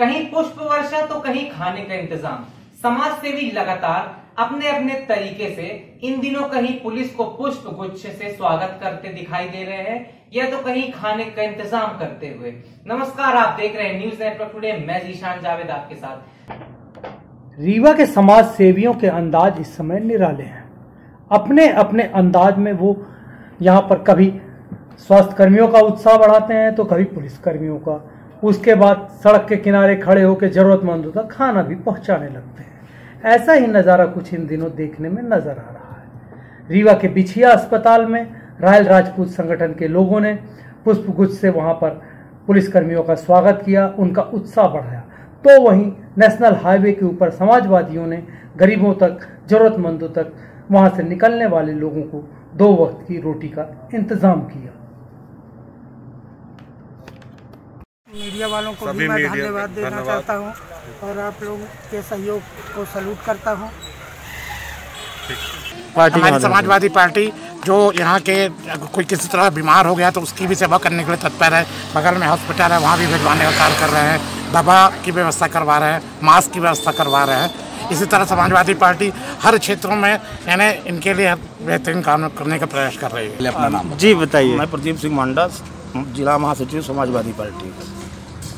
कहीं पुष्प वर्षा तो कहीं खाने का इंतज़ाम। समाज सेवी लगातार अपने अपने तरीके से इन दिनों कहीं पुलिस को पुष्प गुच्छ से स्वागत करते दिखाई दे रहे हैं, या तो कहीं खाने का इंतज़ाम करते हुए। नमस्कार, आप देख रहे हैं न्यूज़ नेटवर्क टुडे। मैं जीशान जावेद आपके साथ। रीवा के समाज सेवियों के अंदाज इस समय निराले हैं। अपने अपने अंदाज में वो यहाँ पर कभी स्वास्थ्य कर्मियों का उत्साह बढ़ाते हैं तो कभी पुलिस कर्मियों का। उसके बाद सड़क के किनारे खड़े होकर जरूरतमंदों तक खाना भी पहुँचाने लगते हैं। ऐसा ही नज़ारा कुछ इन दिनों देखने में नज़र आ रहा है। रीवा के बिछिया अस्पताल में रायल राजपूत संगठन के लोगों ने पुष्प गुच्छ से वहाँ पर पुलिसकर्मियों का स्वागत किया, उनका उत्साह बढ़ाया। तो वहीं नेशनल हाईवे के ऊपर समाजवादियों ने गरीबों तक, जरूरतमंदों तक वहाँ से निकलने वाले लोगों को दो वक्त की रोटी का इंतज़ाम किया। मीडिया वालों को भी मैं धन्यवाद देना। चाहता हूँ और आप लोगों के सहयोग को सलूट करता हूँ। हमारी समाजवादी पार्टी जो यहाँ के कोई किसी तरह बीमार हो गया तो उसकी भी सेवा करने के लिए तत्पर है। बगल में हॉस्पिटल है वहाँ भी भिजवाने का कार्य कर रहे हैं। दवा की व्यवस्था करवा रहे हैं मास्क की व्यवस्था करवा रहे हैं। इसी तरह समाजवादी पार्टी हर क्षेत्रों में यानी इनके लिए बेहतरीन काम करने का प्रयास कर रही है। अपना नाम जी बताइए। मैं प्रदीप सिंह मांडस जिला महासचिव समाजवादी पार्टी।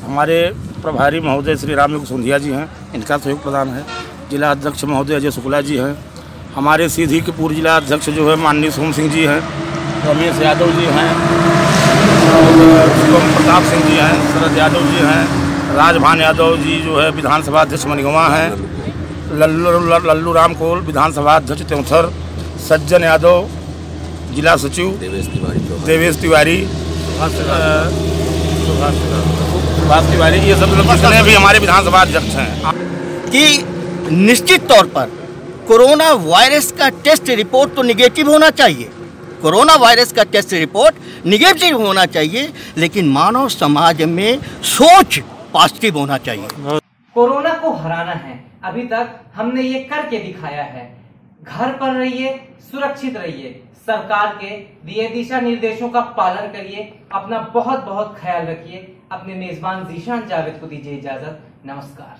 हमारे प्रभारी महोदय श्री राम सुंधिया जी हैं इनका सहयोग प्रदान है। जिला अध्यक्ष महोदय अजय शुक्ला जी हैं। हमारे सीधी के पूर्व जिला अध्यक्ष जो है माननीय सोम सिंह जी हैं रमेश यादव जी हैं और शिवम प्रताप सिंह जी हैं शरद यादव जी हैं राजभान यादव जी जो है विधानसभा अध्यक्ष मनिगवा हैं लल्लू लल्लू राम कोल विधानसभा अध्यक्ष त्योंथर सज्जन यादव जिला सचिव देवेश तिवारी देवेश तिवारी सुभाष तिवारी ये सब लोग जितने भी हमारे विधानसभा अध्यक्ष हैं। कि निश्चित तौर पर कोरोना वायरस का टेस्ट रिपोर्ट तो निगेटिव होना चाहिए। कोरोना वायरस का टेस्ट रिपोर्ट निगेटिव होना चाहिए लेकिन मानव समाज में सोच पॉजिटिव होना चाहिए। कोरोना को हराना है। अभी तक हमने ये करके दिखाया है घर पर रहिए, सुरक्षित रहिए। सरकार के दिए दिशा निर्देशों का पालन करिए, अपना बहुत बहुत ख्याल रखिए। अपने मेजबान जीशान जावेद को दीजिए इजाज़त। नमस्कार।